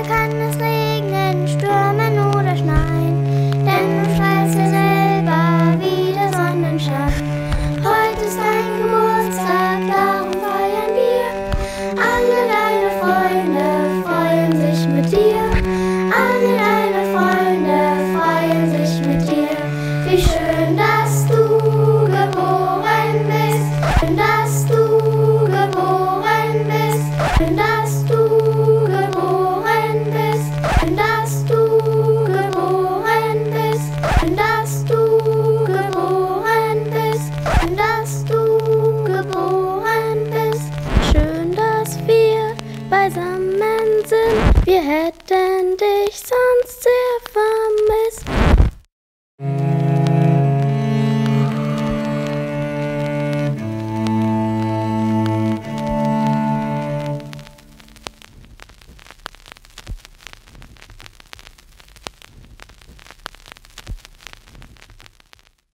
Heute kann es regnen, stürmen oder schneien, denn du strahlst ja selber wie der Sonnenschein. Heute ist dein Geburtstag, darum feiern wir. Alle deine Freunde freuen sich mit dir. Alle deine Freunde freuen sich mit dir. Wie schön, beisammen sind. Wir hätten dich sonst sehr.